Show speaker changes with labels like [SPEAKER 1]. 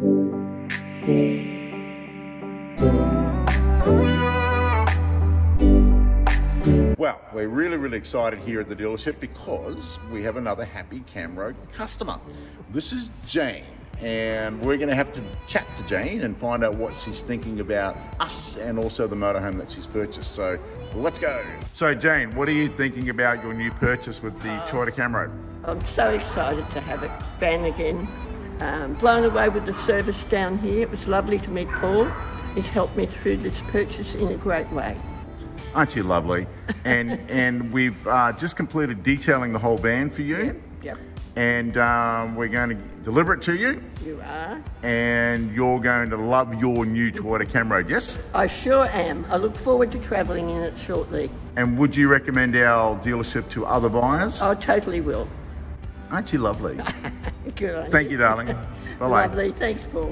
[SPEAKER 1] Well, we're really, really excited here at the dealership because we have another happy Camroad customer. This is Jane, and we're going to have to chat to Jane and find out what she's thinking about us and also the motorhome that she's purchased. So let's go. So, Jane, what are you thinking about your new purchase with the oh. Toyota Camroad?
[SPEAKER 2] I'm so excited to have it van again. Um, blown away with the service down here. It was lovely to meet Paul. He's helped me through this purchase in a great way.
[SPEAKER 1] Aren't you lovely? And and we've uh, just completed detailing the whole van for you.
[SPEAKER 2] Yep,
[SPEAKER 1] And um, we're going to deliver it to you,
[SPEAKER 2] you are.
[SPEAKER 1] and you're going to love your new Toyota Camroad. Yes.
[SPEAKER 2] I sure am. I look forward to travelling in it shortly.
[SPEAKER 1] And would you recommend our dealership to other buyers?
[SPEAKER 2] I totally will.
[SPEAKER 1] Aren't you lovely?
[SPEAKER 2] Good
[SPEAKER 1] Thank you, darling. Bye bye.
[SPEAKER 2] Lovely. Thanks, Paul.